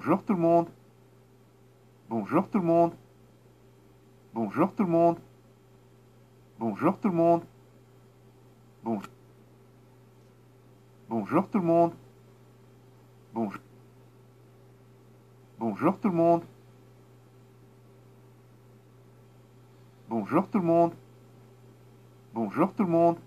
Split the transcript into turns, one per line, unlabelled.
Bonjour tout le monde. Bonjour tout le monde. Bonjour tout le monde. Bonjour tout le monde. Bon- Bonjour tout le monde. Bonjour. Bonjour tout le monde. Bonjour tout le monde. Bonjour tout le monde.